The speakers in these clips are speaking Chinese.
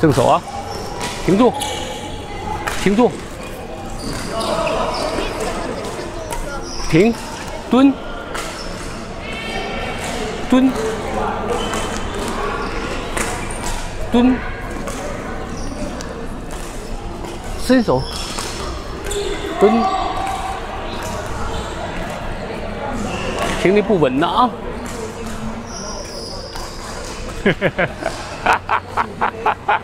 正手啊，停住，停住，停，蹲，蹲，蹲，伸手，蹲，停的不稳了啊！哈哈哈哈哈！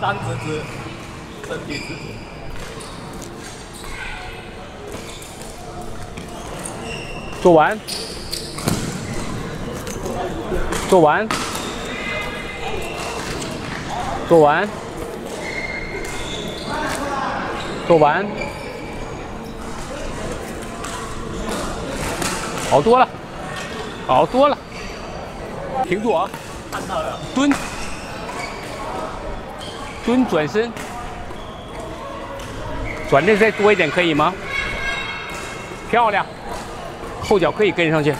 三只子，身体自主。做完，做完，做完，做完，好多了，好多了，停住啊！蹲，蹲转身，转的再多一点可以吗？漂亮。后脚可以跟上去。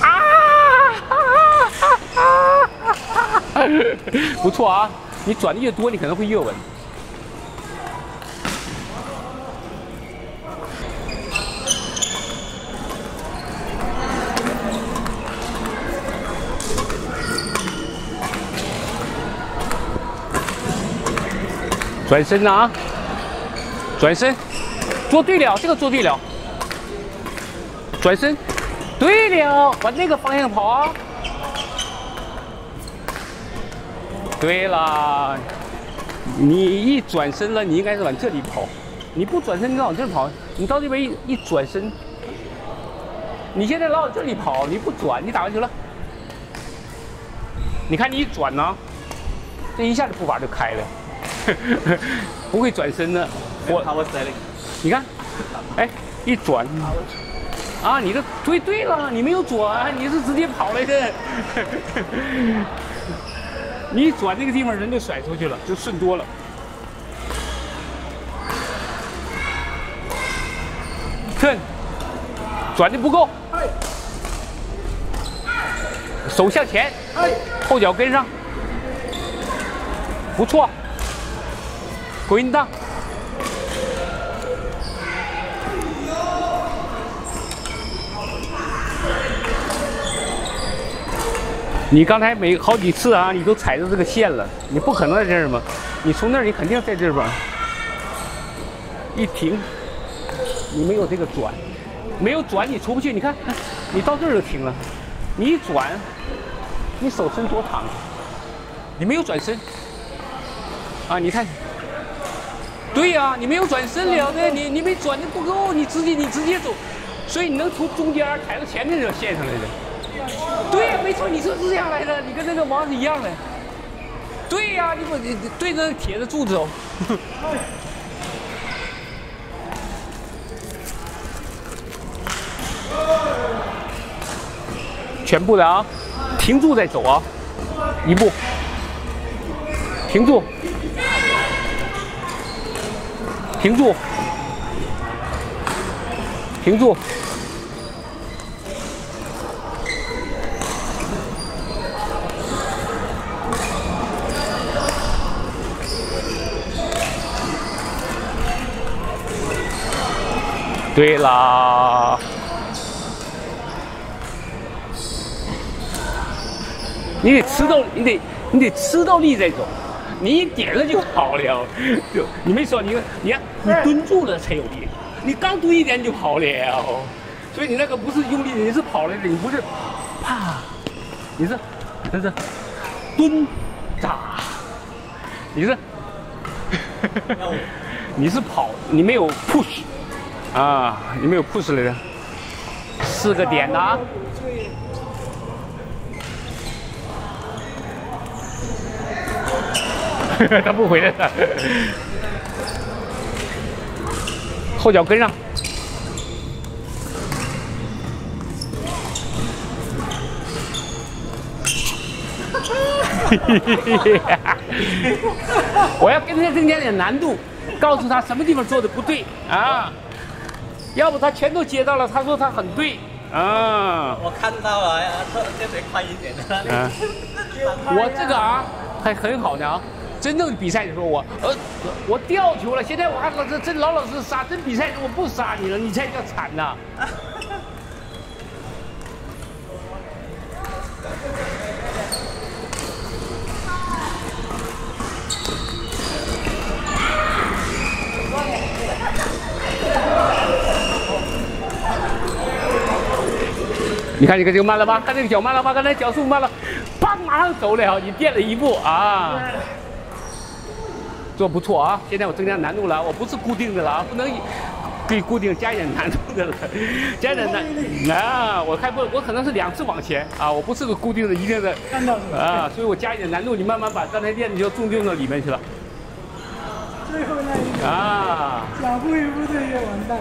啊！不错啊，你转的越多，你可能会越稳。转身啊！转身，做对了，这个做对了。转身，对了，往那个方向跑啊！对了，你一转身了，你应该是往这里跑。你不转身，你往这跑，你到这边一一转身，你现在老往这里跑，你不转，你打完球了。你看你一转呢，这一下子步伐就开了。不会转身的。你看，哎，一转，啊，你这对对了，你没有转，你是直接跑来的。你一转这个地方，人就甩出去了，就顺多了。turn，转的不够，手向前，后脚跟上，不错。滚荡！你刚才每好几次啊，你都踩着这个线了，你不可能在这儿吗？你从那儿，你肯定在这儿吧？一停，你没有这个转，没有转你出不去。你看，你到这儿就停了，你一转，你手伸多长？你没有转身啊？你看。对呀，你没有转身了的，你你没转的不够，你直接你直接走，所以你能从中间踩到前面这条线上来的。对呀，没错，你是这样来的，你跟那个王是一样的。对呀，你不你对着铁的柱子走。全部的啊，停住再走啊，一步，停住。停住！停住！对啦，你得吃到，你得你得吃到力再走。你一点了就跑了，就你没说你你看你蹲住了才有力，你刚蹲一点你就跑了，所以你那个不是用力，你是跑来的，你不是啪，你是这是蹲扎，你是 你是跑，你没有 push 啊，你没有 push 来的，四个点的。他不回来了。后脚跟上。我要跟他增加点难度，告诉他什么地方做的不对啊，要不他全都接到了，他说他很对啊。我看到了呀，这边快一点的。啊，我这个啊还很好呢啊。真正比赛的时候，我呃我掉球了，现在我还老这真老老实实杀。真比赛我不杀你了，你才叫惨呐。你看，你看这个慢了吧？看这个脚慢了吧？刚才脚速慢了，砰，马上走了，你垫了一步啊，做不错啊！现在我增加难度了，我不是固定的了啊，不能给固定加一点难度的了，加点难啊！我开播，我可能是两次往前啊，我不是个固定的，一定的啊，所以我加一点难度，你慢慢把刚才练的就重进到里面去了。最后那一个啊，脚步一步对就完蛋。